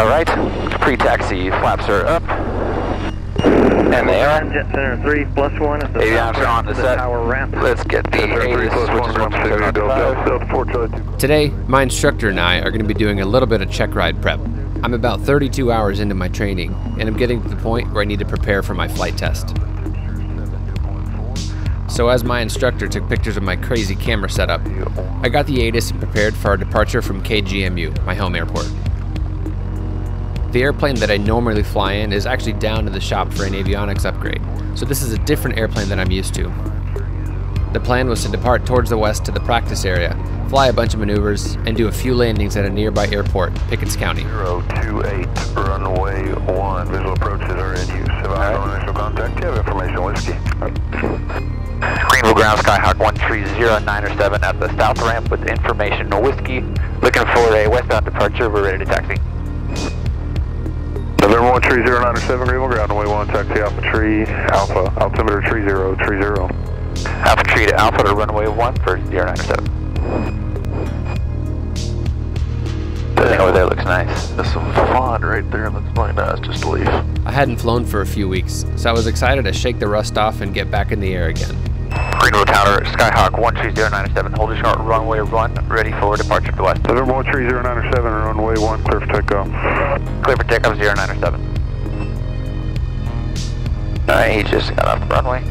Alright, pre-taxi flaps are up. And they are. Jet Center 3 plus 1 at the Avionics are on the set. tower ramp. Let's get the ATIS, which is 175. Today, my instructor and I are going to be doing a little bit of check ride prep. I'm about 32 hours into my training, and I'm getting to the point where I need to prepare for my flight test. So as my instructor took pictures of my crazy camera setup, I got the ATIS and prepared for our departure from KGMU, my home airport. The airplane that I normally fly in is actually down in the shop for an avionics upgrade, so this is a different airplane than I'm used to. The plan was to depart towards the west to the practice area, fly a bunch of maneuvers, and do a few landings at a nearby airport, Pickens County. 028, runway 1, visual approaches are in use. Have I no initial contact? You have information, Whiskey. Greenville ground Skyhawk 13097 at the south ramp with information whiskey. Looking for a westbound departure. We're ready to taxi. November 13097, Greenville ground, runway 1, taxi Alpha Tree, Alpha, altimeter 3030. Alpha Tree to Alpha to runway 1 for 097. Everything over there looks nice. There's some fun right there, looks like nice, just leave. I hadn't flown for a few weeks, so I was excited to shake the rust off and get back in the air again. Greenville Tower, Skyhawk 13097, hold a short runway 1, ready for departure to west. November 13097, runway 1, clear for takeoff. Clear for takeoff 097. Alright, he just got off the runway.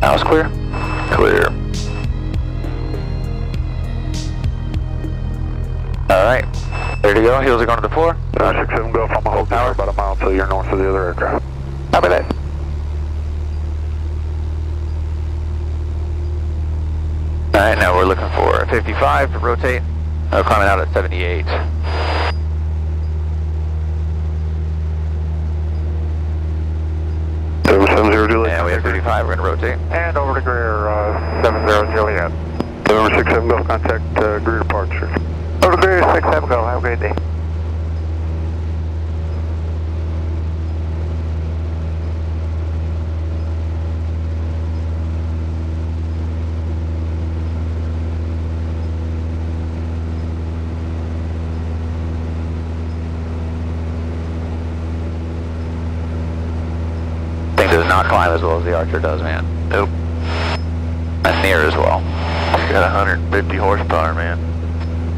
That was clear? Clear. Alright, there to go. Heels are going to the floor. Uh, 67 Golf, I'm a hold tower about a mile to your north of the other aircraft. About that? Alright, now we're looking for 55 to rotate. Uh, climbing out at 78. Seven seven zero Juliet. And we have 35, we're going to rotate. And over to Greer, uh, seven zero Juliet. November six seven contact uh, Greer departure. Over to Greer, six seven Golf, have a great day. Thing does not climb as well as the Archer does, man. Nope. Not near as well. It's got 150 horsepower, man.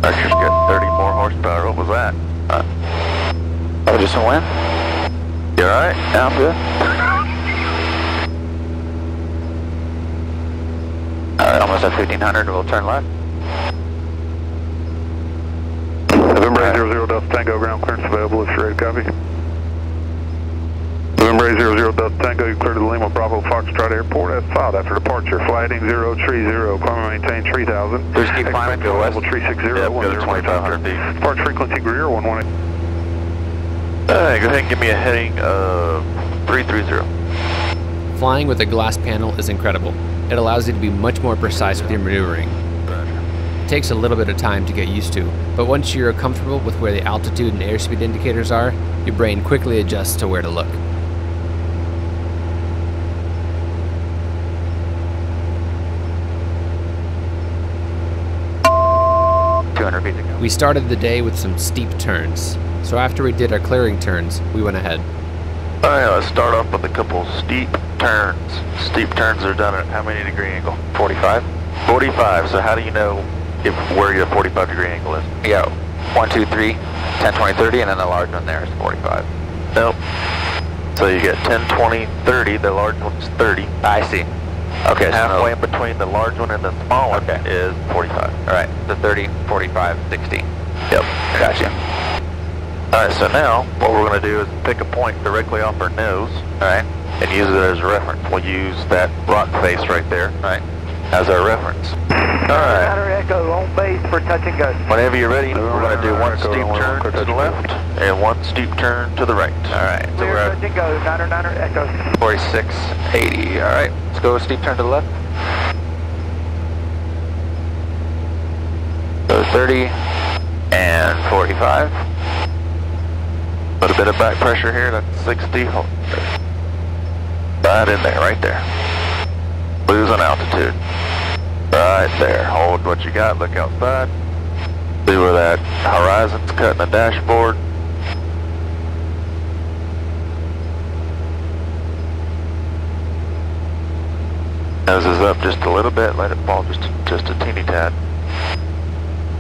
Archer's got 30 more horsepower. What was that? Uh, oh, just a win? You alright? Yeah, I'm good. Alright, almost at 1500, we'll turn left. November 800 Delta Tango, ground clearance available if you're ready to copy. November 800 Delta Tango, you cleared to the Lima Bravo Foxtrot Airport S5 after departure. Flight heading 030, climb and maintain 3000. Just keep climbing, go west. Level 360, Yep, go to 2500 feet. Departure frequency Greer 118. Uh, go ahead and give me a heading of 330. Flying with a glass panel is incredible. It allows you to be much more precise with your maneuvering. It takes a little bit of time to get used to, but once you're comfortable with where the altitude and airspeed indicators are, your brain quickly adjusts to where to look. Two hundred feet to go. We started the day with some steep turns, so after we did our clearing turns, we went ahead. Oh, Alright, let's start off with a couple steep turns. Steep turns are done at how many degree angle? 45? 45. So how do you know if where your 45 degree angle is? Yeah, 1, 2, 3, 10, 20, 30, and then the large one there is 45. Nope. So you get 10, 20, 30. The large one's 30. I see. Okay, Halfway no- in between the large one and the small one Okay. is 45. Alright, the 30, 45, 60. Yep. Gotcha. Alright, so now what we're going to do is pick a point directly off our nose Alright, and use it as a reference. We'll use that rock face right there alright. As our reference. Alright. Outer Echo on base for touch and go. Whenever you're ready, we're going to do one Echo, steep turn to the left and one steep turn to the right. Alright, so Clear we're touch at and go. Niner Niner Echo. 46, 80. Alright, let's go steep turn to the left. So 30 and 45. A little bit of back pressure here, that's 60. Hold- Right in there, right there. Losing altitude. Right there. Hold what you got. Look outside. See where that horizon's cutting the dashboard. Nose is up just a little bit. Let it fall just just a teeny tad.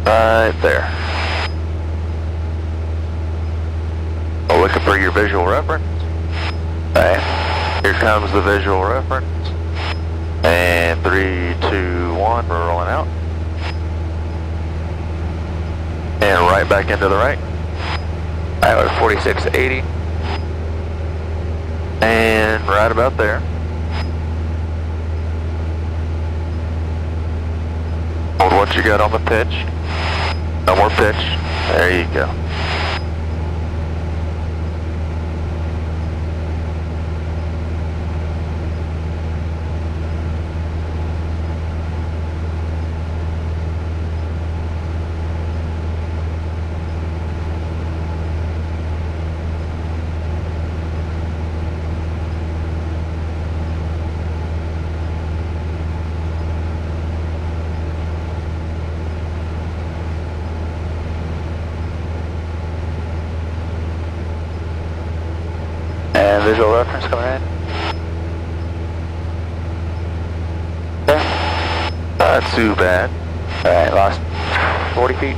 Right there. Oh, looking for your visual reference. Okay. Here comes the visual reference. And three, two, one, we're rolling out. And right back into the right. Right, we're 4680. And right about there. Hold what you got on the pitch. No more pitch. There you go. And visual reference coming in. Okay. Not too bad. Alright, lost 40 feet.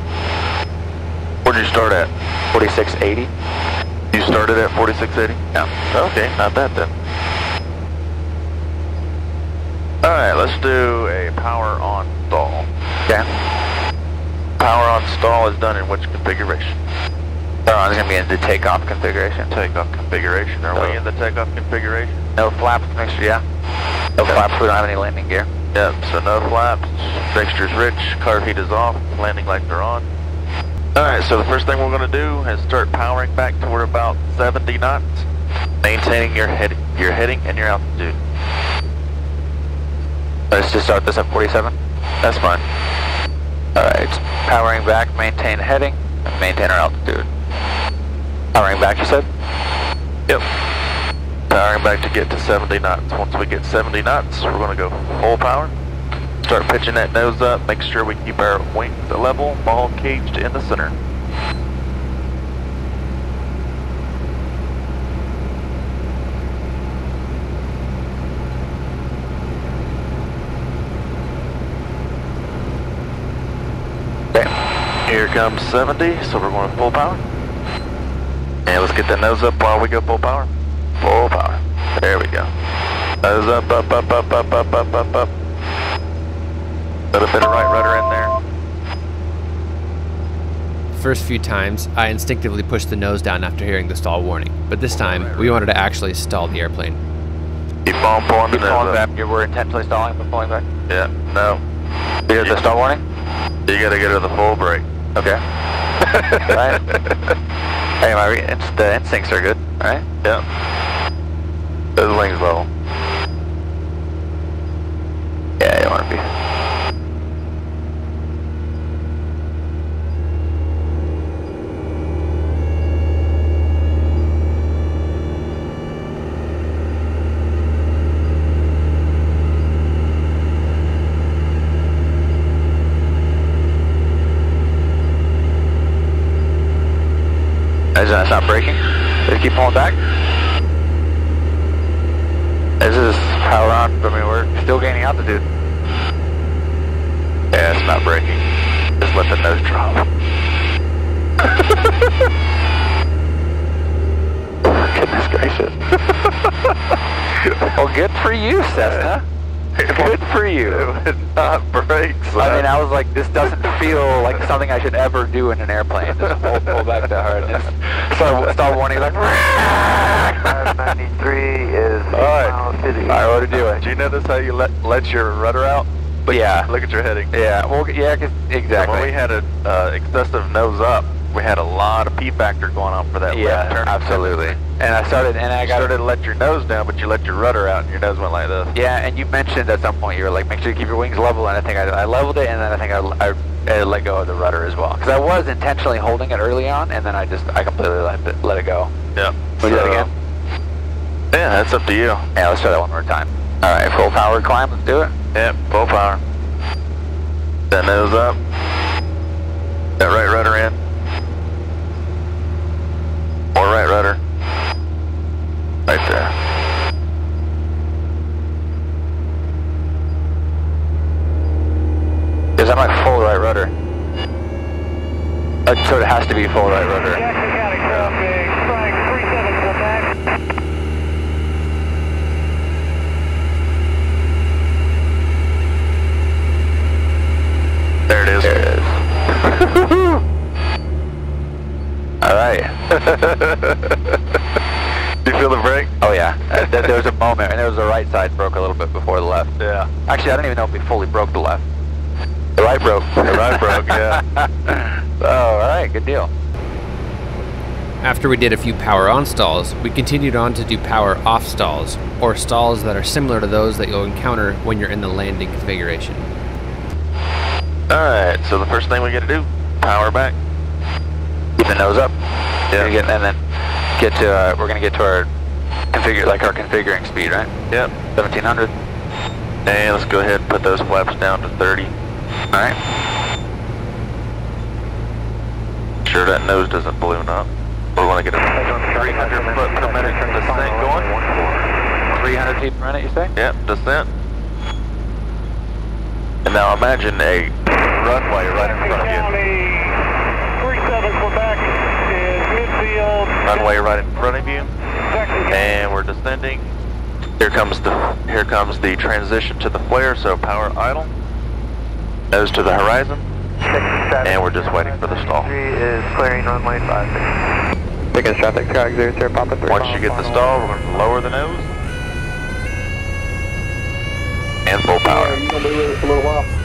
Where'd you start at? 4680. You started at 4680? Yeah. Okay, not bad then. Alright, let's do a power on stall. Okay. Power on stall is done in which configuration? So I'm going to be in the takeoff configuration. Takeoff configuration. Are we Oh. in the takeoff configuration? No flaps, make sure, yeah. No Okay. flaps, we don't have any landing gear. Yep, so no flaps, mixture's rich, carb heat is off, landing lights are on. Alright, so the first thing we're going to do is start powering back to where about 70 knots, maintaining your head, your heading and your altitude. Let's just start this at 47. That's fine. Alright, powering back, maintain heading, and maintain our altitude. Powering back, you said? Yep. Powering back to get to 70 knots. Once we get 70 knots, we're going to go full power. Start pitching that nose up, make sure we keep our wings level, ball caged in the center. Okay. Here comes 70, so we're going full power. And let's get that nose up while we go full power. Full power. There we go. Nose up, up, up, up, up, up, up, up, up. Little bit of right rudder in there. First few times, I instinctively pushed the nose down after hearing the stall warning, but this time, we wanted to actually stall the airplane. Keep on pulling the Keep pulling nose back. You were intentionally stalling, but pulling back. Yeah, no. You hear the stall warning? You gotta get to the full break. Okay. right. Hey, my re- the instincts are good, right? Yep. Those wings level. Yeah, you want to be. Not breaking? It keep pulling back? This is power on. I mean, we're still gaining altitude. Yeah, it's not breaking. Just let the nose drop. Goodness gracious. well, good for you, Cessna. Good for you. It would not break, I mean, I was like, this doesn't feel like something I should ever do in an airplane. Just pull, pull back that hard. Just start, start warning like. 593 is All right. city. All right, what are we doing? Do you notice how you let let your rudder out? But yeah, Look at your heading. yeah, well, yeah, 'cause- When we had a uh, excessive nose up, we had a lot of P factor going on for that Yeah, left turn. absolutely. And I started, and I got started to let your nose down, but you let your rudder out, and your nose went like this. Yeah, and you mentioned at some point you were like, make sure you keep your wings level, and I think I, I leveled it, and then I think I, I, I let go of the rudder as well, because I was intentionally holding it early on, and then I just I completely let it, let it go. Yeah. We do that again? Yeah, that's up to you. Yeah, let's try that one more time. All right, full power climb, let's do it. Yep, full power. That nose up. That right rudder in. Right rudder. Right there. Is that my full right rudder? Uh, so it has to be full right rudder. Jackson County traffic, strike 37 full back. There it is. There it is. All right. Do you feel the break? Oh yeah. Uh, there, there was a moment, and there was the right side broke a little bit before the left. Yeah. Actually, I don't even know if we fully broke the left. The right broke. The right broke, yeah. oh, all right. Good deal. After we did a few power on stalls, we continued on to do power off stalls, or stalls that are similar to those that you'll encounter when you're in the landing configuration. Alright, so the first thing we gotta do, power back. Keep the nose up. Yeah. Get, and then get to. Uh, we're gonna get to our configure like our configuring speed, right? Yep. 1700. And let's go ahead and put those flaps down to 30. All right. Sure that nose doesn't balloon up. We want to get a 300 foot per minute descent going. 300 feet per minute, you say? Yep, descent. And now imagine a runway right in front of you. 37 Quebec is midfield. Runway right in front of you. And we're descending. Here comes the here comes the transition to the flare, so power idle. Nose to the horizon. And we're just waiting for the stall. is clearing runway 56. Biggest traffic, Sky 00, Papa 3. Once you get the stall, we're going to lower the nose. And full power.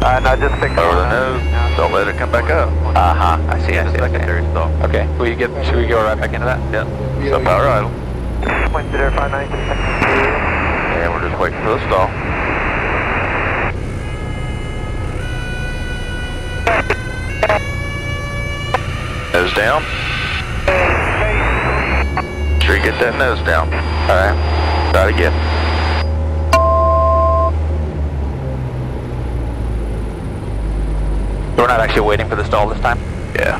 Uh, no, just fix Lower the nose. Don't let it come back up. Uh huh. I see. I see. Secondary stall. Okay. Will you get? Should we go right back into that? Yep. So power idle. Point zero five nine. And we're just waiting for the stall. Nose down. Sure you get that nose down. Alright. Try it again. So we're not actually waiting for the stall this time. Yeah.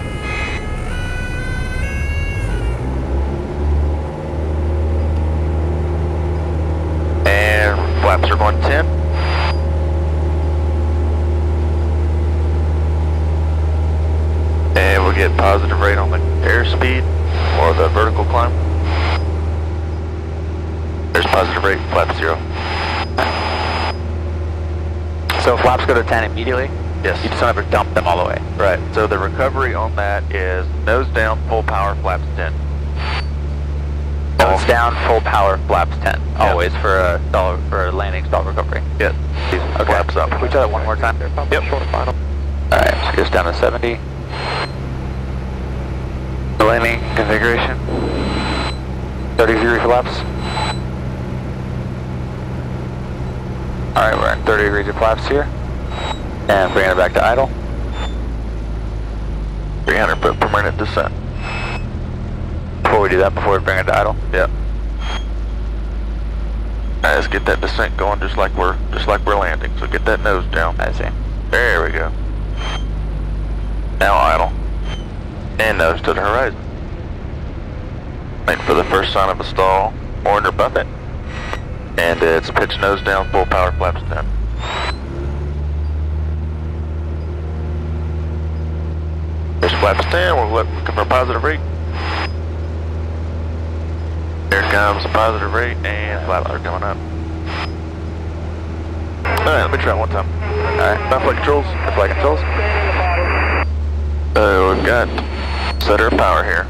And flaps are going 10. And we'll get positive rate on the airspeed or the vertical climb. There's positive rate, flap zero. So flaps go to 10 immediately. Yes. You just don't ever dump them all the way. Right. So the recovery on that is nose down, full power, flaps 10. Nose down, full power, flaps 10. Always for a stall for a landing stall recovery. Yes. These Okay. flaps up. Can we try that one more time? Yep. All right. So get down to 70. The landing configuration. 33 flaps. All right, we're at 30 degrees of flaps here. And bringing it back to idle. 300 foot per minute descent. Before we do that, before we bring it to idle. Yep. Alright, let's get that descent going just like we're just like we're landing. So get that nose down. I see. There we go. Now idle. And nose to the horizon. Wait for the first sign of a stall. Or under buffet. And it's pitch nose down, full power flaps 10. There's flaps 10, we're look- looking for a positive rate. Here comes a positive rate, and flaps are coming up. Alright, let me try one time. Alright, my flight controls. My flight controls. So we've got center power here.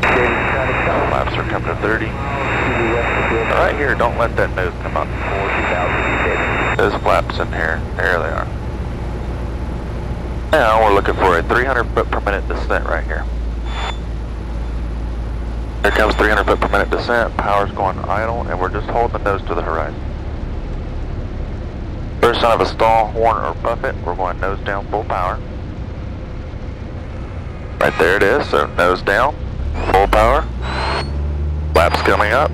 Flaps are coming to 30. Right here, don't let that nose come up. Those flaps in here, there they are. Now we're looking for a 300 foot per minute descent right here. Here comes 300 foot per minute descent, power's going idle, and we're just holding the nose to the horizon. First sign of a stall, horn, or buffet, we're going nose down, full power. Right there it is, so nose down, full power. Flaps coming up.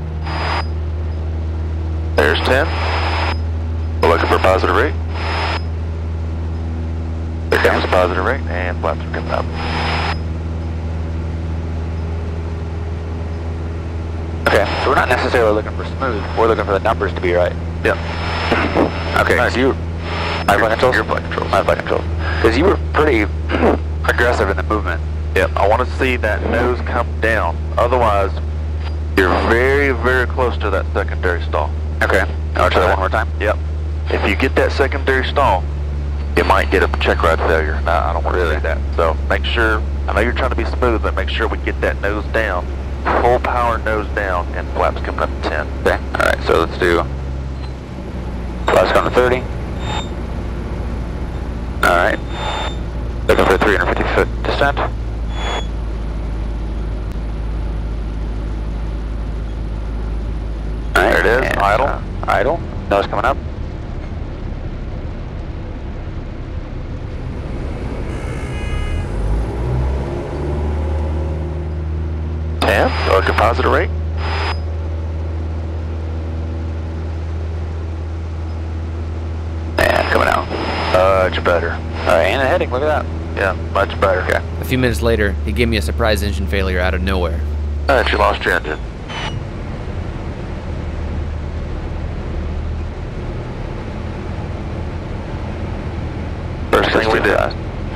There's 10. We're looking for positive rate. Comes positive rate and flaps are coming up. Okay, so we're not necessarily looking for smooth. We're looking for the numbers to be right. Yep. Okay, Nice. so you... My flight controls? Your flight controls. My flight controls. Because you were pretty aggressive in the movement. Yep. I want to see that nose come down. Otherwise, you're very, very close to that secondary stall. Okay. I'll try that one more time. Yep. If you get that secondary stall, you might get a check ride failure. No, I don't want to Really? see that. So make sure, I know you're trying to be smooth, but make sure we get that nose down. Full power nose down and flaps coming up to 10. Okay, alright, so let's do... Flaps going to 30. Alright. Looking for a 350 foot descent. Alright, There it is, and, idle. uh, idle. Nose coming up. Ten, or composite rate. And coming out. Much better. Alright, and the heading, look at that. Yeah, much better. Okay. A few minutes later, he gave me a surprise engine failure out of nowhere. Uh, Alright, you lost your engine. First thing we did.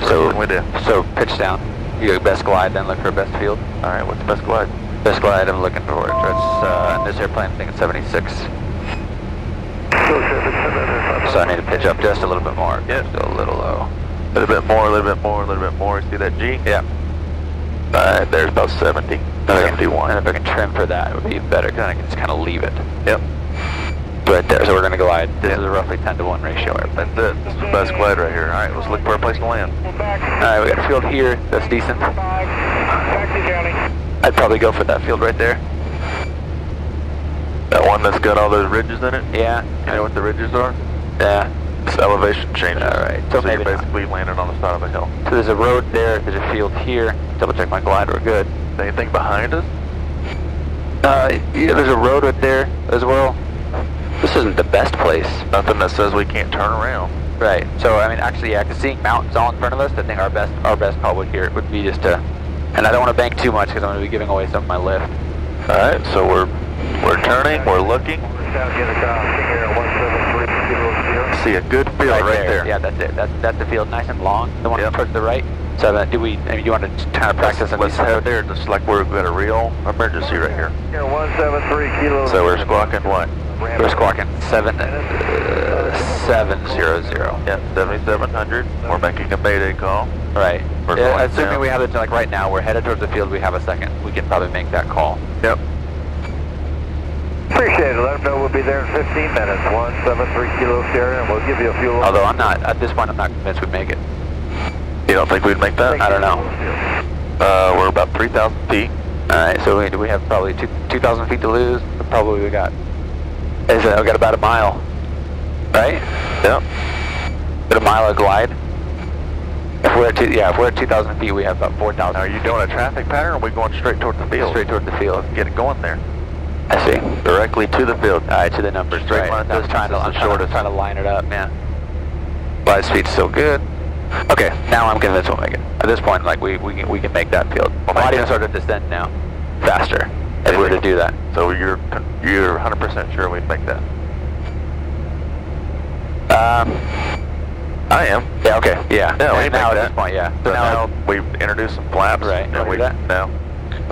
So, we did. so pitch down. You go best glide, then look for best field. Alright, what's the best glide? Best glide I'm looking for. That's uh, this airplane, I think it's 76. So I need to pitch up just a little bit more. Yeah. Still a little low. A little bit more, a little bit more, a little bit more. See that G? Yeah. Alright, there's about 70. And if I can- 71. And if I can trim for that, it would be better because then I can just kind of leave it. Yep. Right there. So we're going to glide. This Yeah. is a roughly 10 to 1 ratio airplane. That's it. This is the best glide right here. Alright, let's look for a place to land. Alright, we got a field here. That's decent. I'd probably go for that field right there. That one that's got all those ridges in it? Yeah. You know what the ridges are? Yeah. It's elevation changes. Alright, So, so you're not. basically landing on the side of a hill. So there's a road there. There's a field here. Double check my glide. We're good. Anything behind us? Uh, yeah, there's a road right there as well. This isn't the best place. Nothing that says we can't turn around. Right. So I mean, actually, yeah, 'cause seeing mountains all in front of us, I think our best our best call would here would be just to, and I don't want to bank too much because I'm going to be giving away some of my lift. Alright, so we're we're turning, we're looking. See a good field right, there. Yeah, that's it. That's that's the field, nice and long. The one Yep. towards the right. So uh, do we? I mean, you want to kind of practice on Let's head there, just like we're got a real emergency right here. Here, 173 kilos. So we're squawking what? We're squawking seven uh, seven zero zero. Yeah, 7700. We're making a mayday call. Right. We're Yeah, going assuming down. we have it like right now, we're headed towards the field. We have a second. We can probably make that call. Yep. Appreciate it. Let them know we'll be there in 15 minutes. 173 kilo Sierra, and we'll give you a fuel. Although I'm not at this point, I'm not convinced we'd make it. You don't think we'd make that? I don't know. Uh, we're about 3,000 feet. All right, so we, we have probably two two thousand feet to lose. Probably we got is uh, we got about a mile, right? Yep. Got a mile of glide. We're at two, yeah, if we're at two thousand feet, we have about four thousand. Are you doing a traffic pattern or are we going straight toward the field? straight toward the field? Get it going there. I see. Directly to the field. All right, to the numbers. Straight right. line I was trying to, I'm trying to, trying to line it up, man. Glide speed's still good. Okay, now I'm convinced we'll make it. At this point, like we we can, we can make that field. We'll Might even start to descend now, faster if we were to do that. So you're you're 100% sure we'd make that? Um, I am. yeah, okay, yeah. Yeah, we And now at that. this point, yeah. So So now now we've introduced some flaps. Right. And Wanna we do that? now.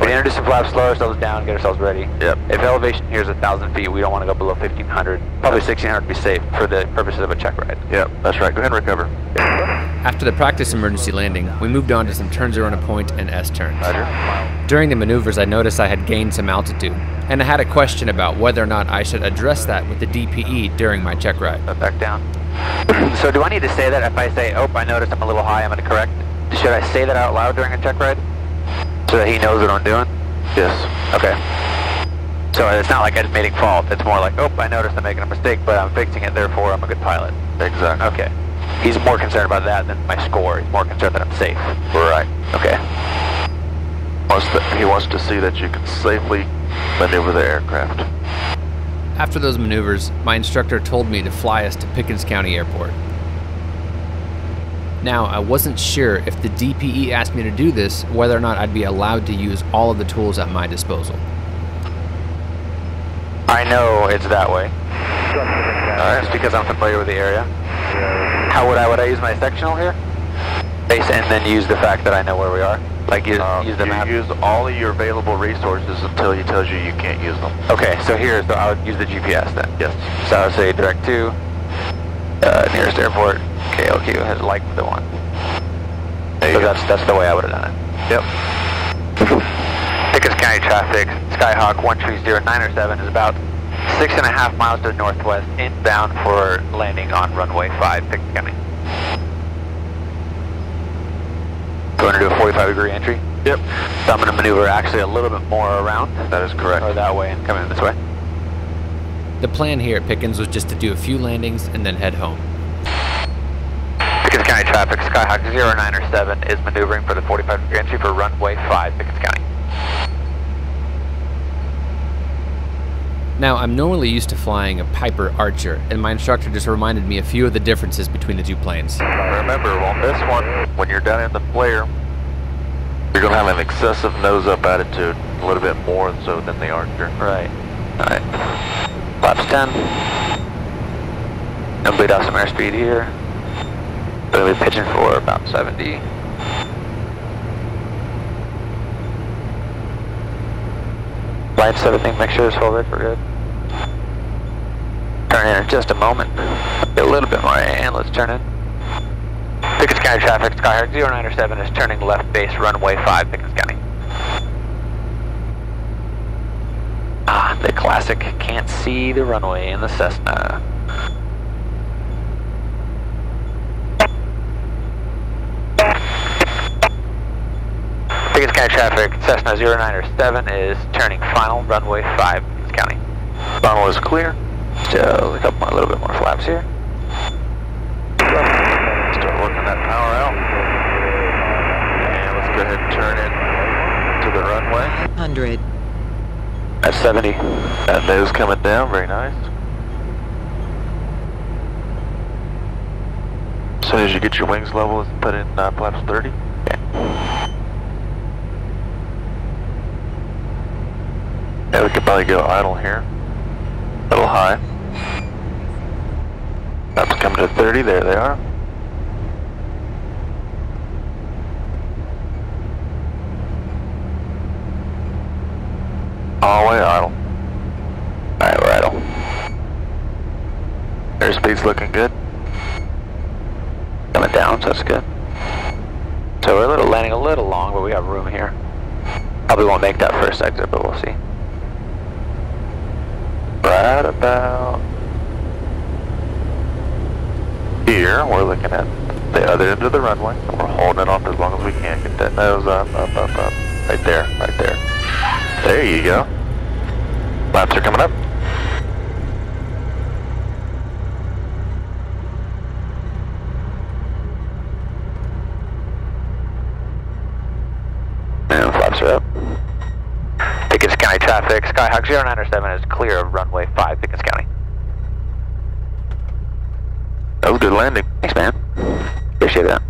we introduce some flaps, slow ourselves down, get ourselves ready. Yep. If elevation here is a thousand feet, we don't want to go below 1500. Probably 1600 to be safe for the purposes of a check ride. Yep. That's right. Go ahead and recover. After the practice emergency landing, we moved on to some turns around a point and S turns. Roger. During the maneuvers, I noticed I had gained some altitude, and I had a question about whether or not I should address that with the DPE during my check ride. Back down. so do I need to say that if I say, oh, I noticed I'm a little high, I'm going to correct? Should I say that out loud during a check ride? So that he knows what I'm doing? Yes. Okay. So it's not like I'm admitting fault. It's more like, oh, I noticed I'm making a mistake, but I'm fixing it, therefore I'm a good pilot. Exactly. Okay. He's more concerned about that than my score. He's more concerned that I'm safe. Right. Okay. He wants to see that you can safely maneuver the aircraft. After those maneuvers, my instructor told me to fly us to Pickens County Airport. Now, I wasn't sure if the DPE asked me to do this, whether or not I'd be allowed to use all of the tools at my disposal. I know it's that way. Alright. Because I'm familiar with the area. How would I would I use my sectional here? Base and then use the fact that I know where we are. Like use, Um, use the you map. use all of your available resources until he tells you you can't use them. Okay, so here's the I would use the GPS then. Yes. So I would say direct to uh, nearest airport. KLQ has like the one. There So you go. that's that's the way I would have done it. Yep. Pickens County traffic, Skyhawk 130907 is about six and a half miles to the northwest, inbound for landing on runway 5, Pickens County. Going to do a 45 degree entry. Yep. So I'm going to maneuver actually a little bit more around. That is correct. Or that way and come in this way. The plan here at Pickens was just to do a few landings and then head home. Pickens County traffic, Skyhawk 0907 is maneuvering for the 45 degree entry for runway 5, Pickens County. Now, I'm normally used to flying a Piper Archer, and my instructor just reminded me a few of the differences between the two planes. Remember, on this one, when you're down in the flare, you're going to have an excessive nose-up attitude, a little bit more so than the Archer. Right. Alright. Flaps 10. And bleed off some airspeed here. Gonna be pitching for about 70. Lights, everything, make sure it's full red, we're good. Turn in in just a moment. A little bit more, and let's turn in. Pickens County traffic, Skyhawk 097 is turning left base runway 5, Pickens County. Ah, the classic can't see the runway in the Cessna. Pickens County traffic, Cessna 097 is turning final runway 5, Pickens County. Funnel is clear. A couple more, a little bit more flaps here. Start working that power out. And let's go ahead and turn in to the runway. 100. At 70. That nose coming down, very nice. As soon as you get your wings level, put in uh, flaps 30. Yeah, we could probably go idle here. Little high. Flaps coming to 30, there they are. All way idle. Alright, we're idle. Airspeed's looking good. Coming down, so that's good. So we're a little landing a little long, but we have room here. Probably won't make that first exit, but we'll see. Right about here, we're looking at the other end of the runway. We're holding it off as long as we can. Get that nose up, up, up, up. Right there, right there. There you go. Flaps are coming up. And flaps are up. Pickens County traffic, Skyhawk 097 is clear of runway 5, Pickens County. That was a good landing. Thanks, man. Appreciate that.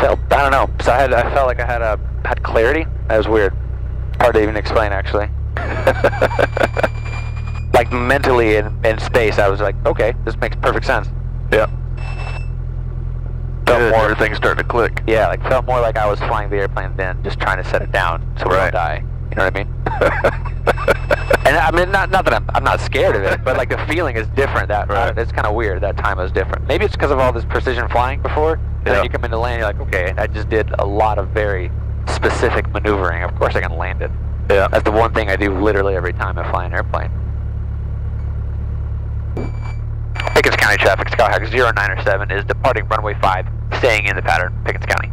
Felt, I don't know, so I had, I felt like I had a, had clarity. That was weird. Hard to even explain, actually. like mentally in, in space, I was like, okay, this makes perfect sense. Yep. Felt Good. more, Everything's starting to click. yeah, like felt more like I was flying the airplane than just trying to set it down so we Right. don't die. You know what I mean? And I mean, not not that I'm I'm not scared of it, but like the feeling is different. That uh, Right. it's kind of weird. That time was different. Maybe it's because of all this precision flying before. And Yeah. then you come into land, you're like, okay, I just did a lot of very specific maneuvering. Of course, I can land it. Yeah. That's the one thing I do literally every time I fly an airplane. Pickens County traffic, Skyhawk 097 is departing runway 5, staying in the pattern, Pickens County.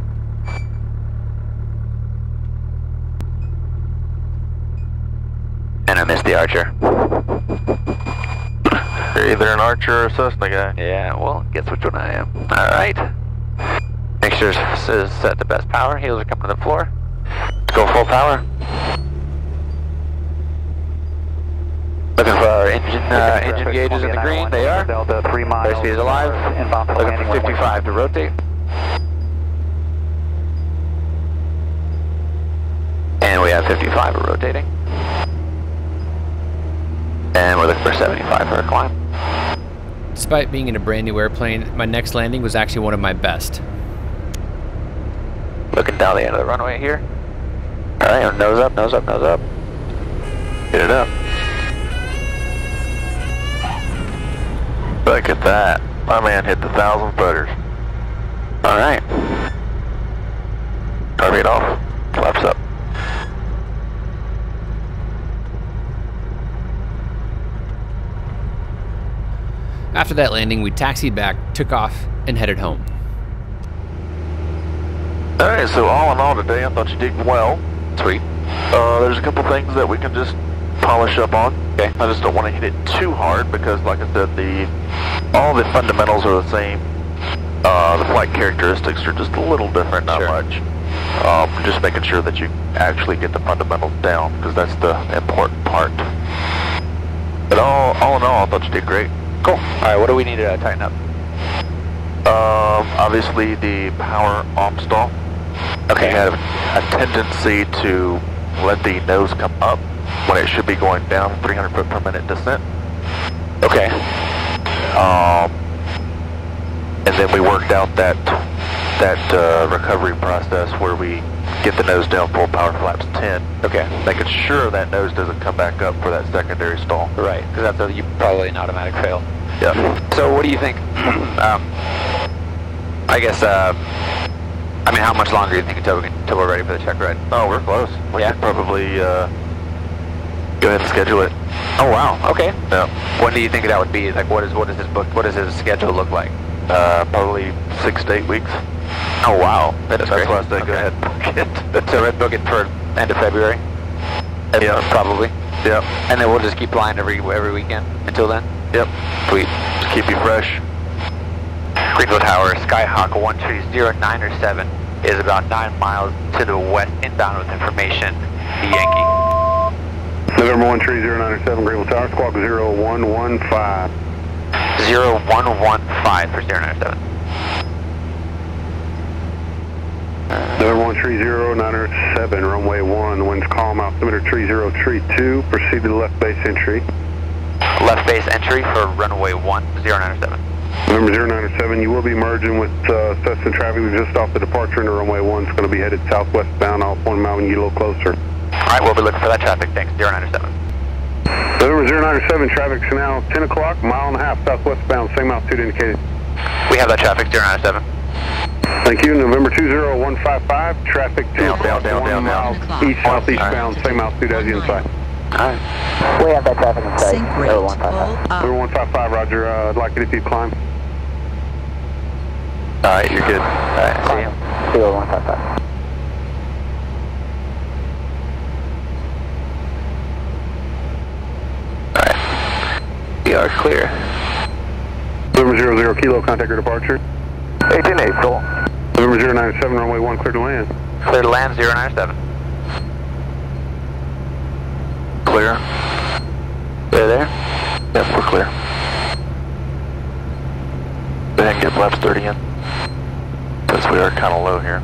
And I missed the Archer. You're either an Archer or a Cessna guy. Yeah, well, guess which one I am. Alright. Make sure this is set to best power. Heels are coming to the floor. Let's go full power. Looking for our engine uh, engine gauges in the green. They are. Delta 3 miles. Airspeed is alive. Inbound for Looking for 55 to rotate. And we have 55 rotating. And we're looking for 75 for a climb. Despite being in a brand new airplane, my next landing was actually one of my best. Looking down the end of the runway here. Alright, nose up, nose up, nose up. Get it up. Look at that. My man hit the thousand footers. Alright. Target off. Flaps up. After that landing, we taxied back, took off, and headed home. Alright, so all in all today, I thought you did well. Sweet. Uh, there's a couple things that we can just polish up on. Okay. I just don't want to hit it too hard because, like I said, the all the fundamentals are the same. Uh, the flight characteristics are just a little different, not Sure. much. Um, just making sure that you actually get the fundamentals down because that's the important part. But all, all in all, I thought you did great. Cool. Alright, what do we need to uh, tighten up? Um, obviously the power off stall. Okay. You have a tendency to let the nose come up when it should be going down 300 foot per minute descent. Okay. Um, and then we worked out that that uh, recovery process where we get the nose down full power flaps 10, Okay. making sure that nose doesn't come back up for that secondary stall. Right, because that's a, you probably an automatic fail. Yeah. So what do you think? um, I guess, uh, I mean, how much longer do you think until, we can, until we're ready for the check ride? Oh, we're close. We Yeah? probably uh, go ahead and schedule it. Oh wow. Okay. Yeah. When do you think that would be? Like, what is what is his book? What does his schedule look like? Uh, probably six to eight weeks. Oh wow. That is That's great. why I go Okay. ahead and book it. So let's book it for end of February. Yeah. Probably. Yep. And then we'll just keep flying every every weekend until then. Yep. Sweet. Just keep you fresh. Greenville Tower, Skyhawk 1309 is about 9 miles to the west inbound with information. The Yankee. November 13097, Greenville Tower, squawk 0115. 0115 for 097. November 13097, runway 1, wind's calm, altimeter 3032, proceed to the left base entry. Left base entry for runway 1097. November 097, you will be merging with uh, Cessna traffic just off the departure into runway 1. It's going to be headed southwest bound. I'll point them out you get a little closer. Alright, we'll be looking for that traffic. Thanks. 097. November 097, traffic's now 10 o'clock, mile and a half southwest bound, same altitude indicated. We have that traffic. 097. Thank you. November 20155, traffic 2 Down, down, down, one down, down. east southeast Alright. bound, same altitude as the inside. Alright. We have that traffic in sight. Sink rate. Pull up. November 155, Roger. Uh, I'd like it if you climb. Alright, you're good. Alright, see you. 0155. Alright. We are clear. November 00, kilo, contact your departure. 188, cool. November 097, runway 1, clear to land. Clear to land. 097. Clear? Clear there? Yep, we're clear. Go ahead and get flaps 30 in. Since we are kind of low here.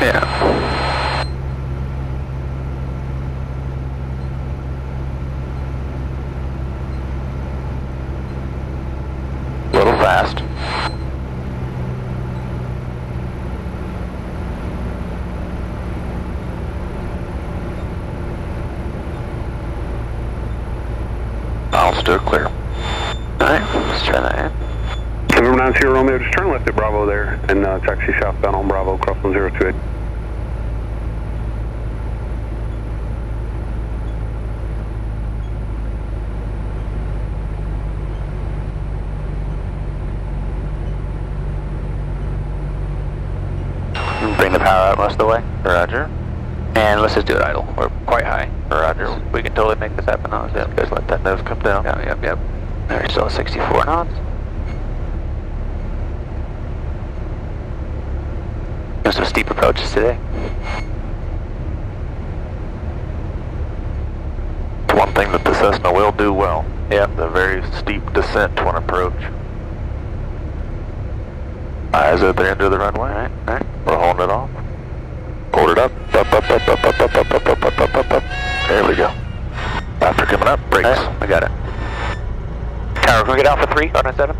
Yeah. A little fast. I'll still clear. Alright, let's try that. November 90, Romeo, just turn left at Bravo there and uh, taxi southbound on Bravo, cross 1028. Bring the power out most of the way. Roger. And let's just do it idle. We're quite high. Roger. We can totally make this happen now. Yep, just let that nose come down. Yep, yep, yep. There's still 64 knots. Some steep approaches today. One something that the Cessna will do well. Yep. The very steep descent when approach. Eyes at the end of the runway. Alright, alright. We're holding it off. Hold it up. Up, up, up, up, up, up, up, up, up, up, up, up, up. There we go. After coming up, brakes. Alright, I got it. Tower, can we get Alpha 3, 097?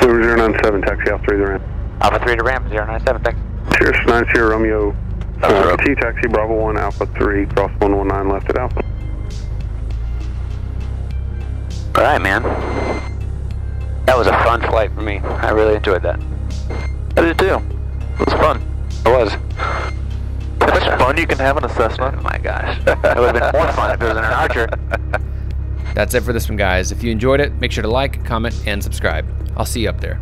097, taxi off 3 to Ram. Alpha 3 to Ram, 097, thanks. Cheers, 90 Romeo. Uh. T taxi Bravo 1, Alpha 3, cross 119 left at Alpha. Alright, man. That was a fun flight for me. I really enjoyed that. I did too. It was fun. It was. How much fun you can have in a Cessna? Oh my gosh. It would have been more fun if it was in an Archer. That's it for this one, guys. If you enjoyed it, make sure to like, comment, and subscribe. I'll see you up there.